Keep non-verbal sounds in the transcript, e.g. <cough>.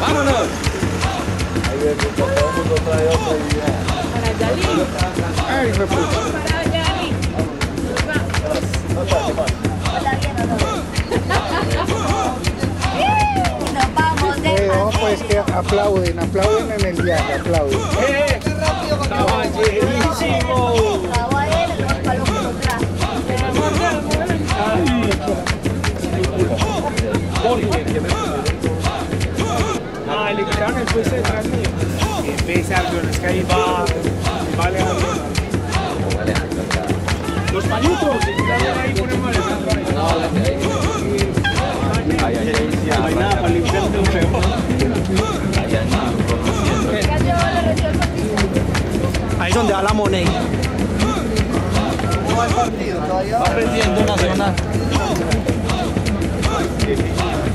¡Vámonos! Para Yali. Ay. Para Yali. <laughs> Nos vamos de no, pues que aplauden, aplauden en el viaje, aplauden. Ah, le quitaron el puesto detrás mío. Qué pesar, pero es que ahí va, va Alejandro. Los palitos, ahí, ponemos a Alejandro ahí. No hay nada para limpiarte un feo. es donde va la moneda. Va perdiendo Nacional. Thank you.